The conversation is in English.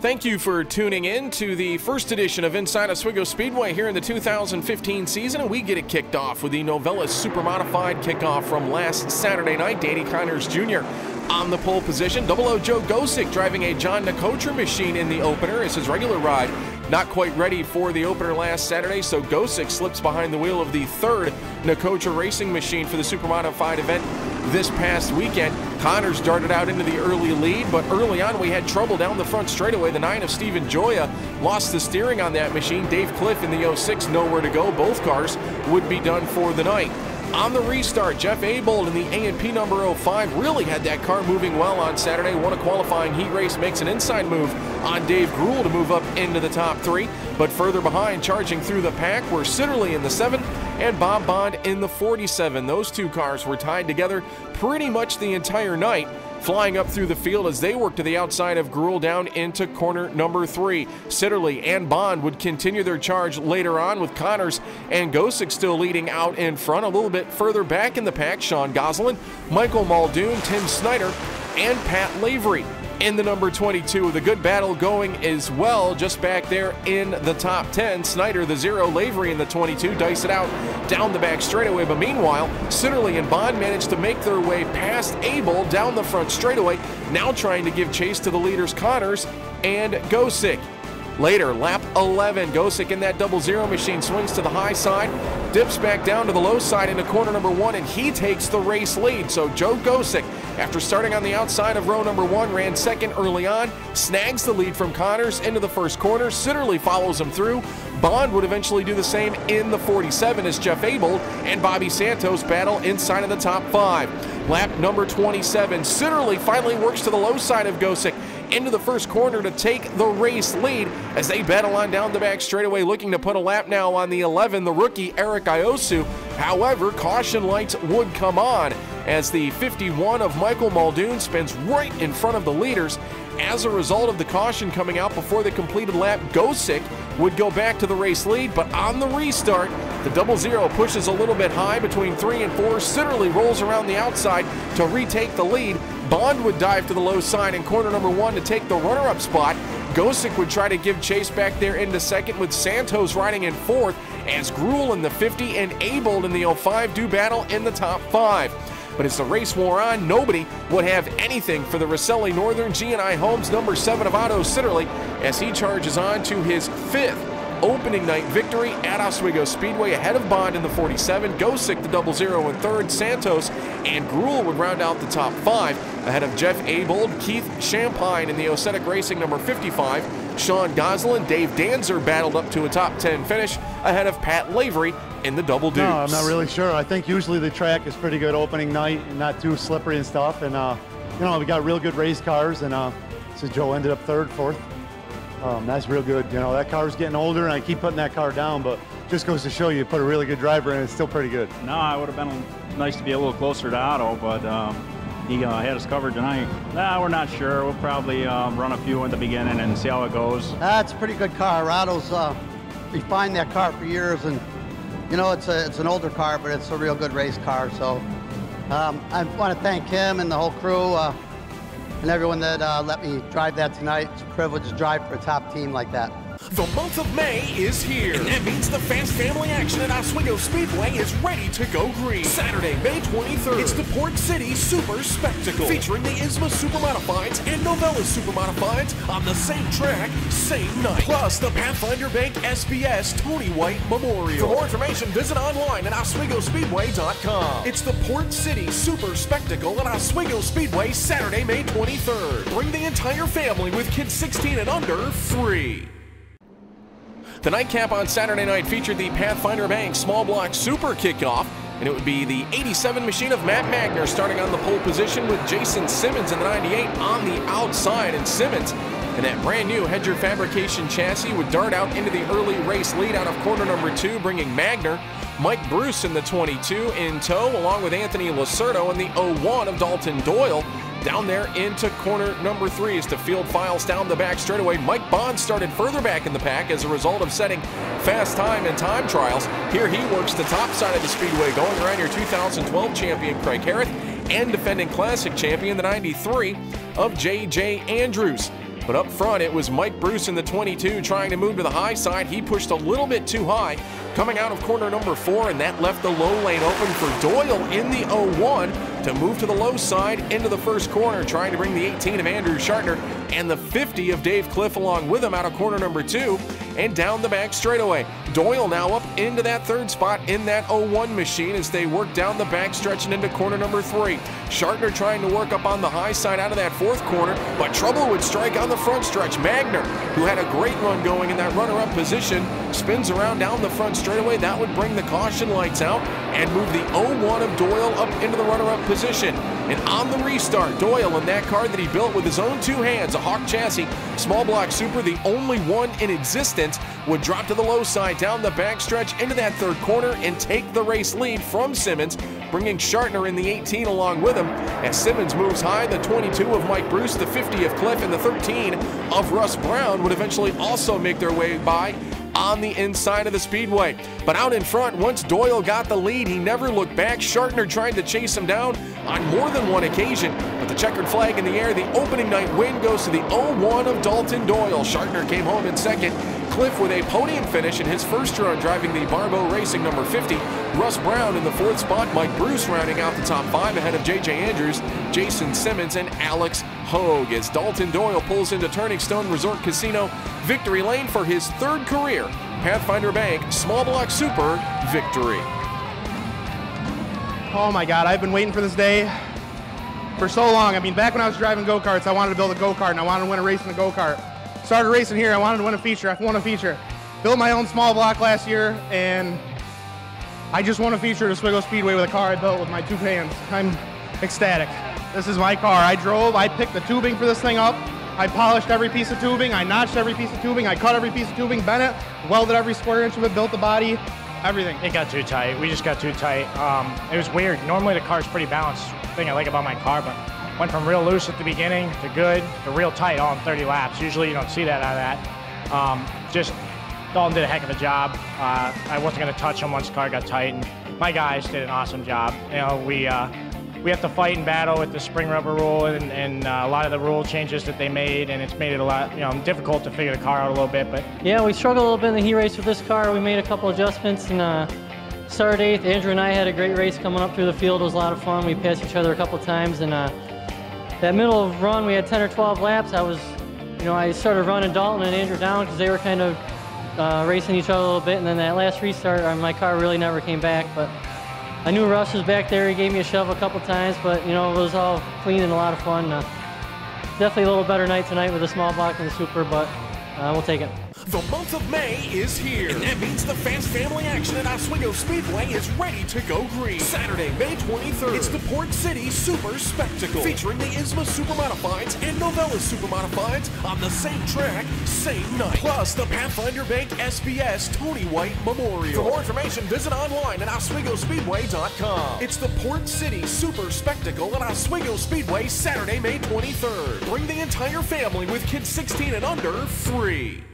Thank you for tuning in to the first edition of Inside Oswego Speedway here in the 2015 season, and we get it kicked off with the Novelis Super Modified kickoff from last Saturday night. Danny Connors Jr. on the pole position. Double O Joe Gosek driving a John Nicotra machine in the opener as his regular ride not quite ready for the opener last Saturday, so Gosek slips behind the wheel of the third Nicotra racing machine for the Super Modified event this past weekend. Connors darted out into the early lead, but early on we had trouble down the front straightaway. The nine of Stephen Gioia lost the steering on that machine. Dave Cliff in the 06, nowhere to go. Both cars would be done for the night. On the restart, Jeff Abold in the A&P number 05 really had that car moving well on Saturday. Won a qualifying heat race, makes an inside move on Dave Gruhl to move up into the top three. But further behind, charging through the pack, were Sitterly in the 7 and Bob Bond in the 47. Those two cars were tied together pretty much the entire night flying up through the field as they work to the outside of Gruhl down into corner number three. Sitterly and Bond would continue their charge later on with Connors and Gosek still leading out in front. A little bit further back in the pack, Sean Goslin, Michael Muldoon, Tim Snyder, and Pat Lavery in the number 22. The good battle going as well, just back there in the top 10. Snyder, the zero, Lavery in the 22, dice it out down the back straightaway. But meanwhile, Sitterly and Bond managed to make their way past Abold down the front straightaway, now trying to give chase to the leaders Connors and Gosek. Later, lap 11, Gosek in that double zero machine swings to the high side, dips back down to the low side into corner number one, and he takes the race lead. So Joe Gosek, after starting on the outside of row number one, ran second early on, snags the lead from Connors into the first corner. Sitterly follows him through. Bond would eventually do the same in the 47 as Jeff Abold and Bobby Santos battle inside of the top five. Lap number 27, Sitterly finally works to the low side of Gosek into the first corner to take the race lead as they battle on down the back straightaway, looking to put a lap now on the 11, the rookie Eric Iosu. However, caution lights would come on as the 51 of Michael Muldoon spins right in front of the leaders. As a result of the caution coming out before the completed lap, Gosek would go back to the race lead, but on the restart, the double zero pushes a little bit high between three and four. Sitterly rolls around the outside to retake the lead. Bond would dive to the low side in corner number one to take the runner-up spot. Gosek would try to give chase back there into second with Santos riding in fourth as Gruhl in the 50 and Abold in the 05 do battle in the top five. But as the race wore on, nobody would have anything for the Rosselli Northern G&I Homes number seven of Otto Sitterly as he charges on to his fifth opening night victory at Oswego Speedway ahead of Bond in the 47, Gosek the double zero in third, Santos and Gruhl would round out the top five ahead of Jeff Abold, Keith Champagne in the Osetic Racing number 55, Sean Goslin, Dave Danzer battled up to a top 10 finish ahead of Pat Lavery in the double deuce. No, I'm not really sure. I think usually the track is pretty good opening night and not too slippery and stuff. And, uh, you know, we got real good race cars. And uh, so Joe ended up third, fourth. Um, that's real good. You know, that car's getting older, and I keep putting that car down, but just goes to show you, put a really good driver in, it's still pretty good. No, I would have been nice to be a little closer to Otto, but um, he uh, had us covered tonight. Nah, we're not sure. We'll probably um, run a few in the beginning and see how it goes. That's a pretty good car. Otto's uh, refined that car for years, and you know, it's a it's an older car, but it's a real good race car. So um, I want to thank him and the whole crew. And everyone that uh, let me drive that tonight. It's a privilege to drive for a top team like that. The month of May is here, and that means the fast family action at Oswego Speedway is ready to go green. Saturday, May 23rd, it's the Port City Super Spectacle, featuring the ISMA Super Modifieds and Novelis Super Modifieds on the same track, same night. Plus, the Pathfinder Bank SBS Tony White Memorial. For more information, visit online at OswegoSpeedway.com. It's the Port City Super Spectacle at Oswego Speedway, Saturday, May 23rd. Bring the entire family with kids 16 and under free. The nightcap on Saturday night featured the Pathfinder Bank Small Block Super Kickoff, and it would be the 87 machine of Matt Magner starting on the pole position with Jason Simmons in the 98 on the outside, and Simmons and that brand new Hedger Fabrication chassis would dart out into the early race lead out of corner number two, bringing Magner, Mike Bruce in the 22 in tow, along with Anthony Lacerdo in the 01 of Dalton Doyle down there into corner number three as the field files down the back straightaway. Mike Bond started further back in the pack as a result of setting fast time and time trials. Here he works the top side of the speedway, going around your 2012 champion Craig Harrith and defending classic champion, the 93 of J.J. Andrews. But up front, it was Mike Bruce in the 22 trying to move to the high side. He pushed a little bit too high, coming out of corner number four, and that left the low lane open for Doyle in the 01 to move to the low side into the first corner, trying to bring the 18 of Andrew Schartner and the 50 of Dave Cliff along with him out of corner number two and down the back straightaway. Doyle now up into that third spot in that 01 machine as they work down the back stretch and into corner number three. Schartner trying to work up on the high side out of that fourth corner, but trouble would strike on the front stretch. Magner, who had a great run going in that runner-up position, spins around down the front straightaway. That would bring the caution lights out and move the 01 of Doyle up into the runner-up position. And on the restart, Doyle in that car that he built with his own two hands, a Hawk chassis, small block super, the only one in existence, would drop to the low side down the backstretch into that third corner and take the race lead from Simmons, bringing Schartner in the 18 along with him. As Simmons moves high, the 22 of Mike Bruce, the 50 of Cliff, and the 13 of Russ Brown would eventually also make their way by on the inside of the speedway. But out in front, once Doyle got the lead, he never looked back. Schartner tried to chase him down on more than one occasion, but the checkered flag in the air, the opening night win goes to the 0-1 of Dalton Doyle. Schartner came home in second. Cliff with a podium finish in his first run driving the Barbeau Racing number 50. Russ Brown in the fourth spot. Mike Bruce rounding out the top five ahead of J.J. Andrews, Jason Simmons, and Alex Hogue as Dalton Doyle pulls into Turning Stone Resort Casino victory lane for his third career Pathfinder Bank Small Block Super victory. Oh my God, I've been waiting for this day for so long. I mean, back when I was driving go karts, I wanted to build a go kart and I wanted to win a race in a go kart. Started racing here, I wanted to win a feature. I won a feature. Built my own small block last year and I just won a feature at Oswego Speedway with a car I built with my two hands. I'm ecstatic. This is my car. I drove, I picked the tubing for this thing up. I polished every piece of tubing, I notched every piece of tubing, I cut every piece of tubing, bent it, welded every square inch of it, built the body, everything. It got too tight. We just got too tight. Um, it was weird. Normally the car's pretty balanced. Thing I like about my car, but went from real loose at the beginning to good to real tight all in 30 laps. Usually you don't see that out of that. Um, just Dalton did a heck of a job. Uh, I wasn't going to touch him once the car got tight, and my guys did an awesome job. You know, we uh, we have to fight and battle with the spring rubber rule and, and uh, a lot of the rule changes that they made, and it's made it a lot you know difficult to figure the car out a little bit. But yeah, we struggled a little bit in the heat race with this car. We made a couple adjustments and uh, started eighth. Andrew and I had a great race coming up through the field. It was a lot of fun. We passed each other a couple times, and uh, that middle run we had 10 or 12 laps. I was, you know, I started running Dalton and Andrew down because they were kind of uh, racing each other a little bit, and then that last restart, uh, my car really never came back. But I knew Russ was back there. He gave me a shove a couple times, but you know it was all clean and a lot of fun. Uh, definitely a little better night tonight with the small block and the super, but uh, we'll take it. The month of May is here, and that means the fast family action at Oswego Speedway is ready to go green. Saturday, May 23rd, it's the Port City Super Spectacle, featuring the ISMA Super Modifieds and Novelis Super Modifieds on the same track, same night. Plus, the Pathfinder Bank SBS Tony White Memorial. For more information, visit online at OswegoSpeedway.com. It's the Port City Super Spectacle at Oswego Speedway, Saturday, May 23rd. Bring the entire family with kids 16 and under free.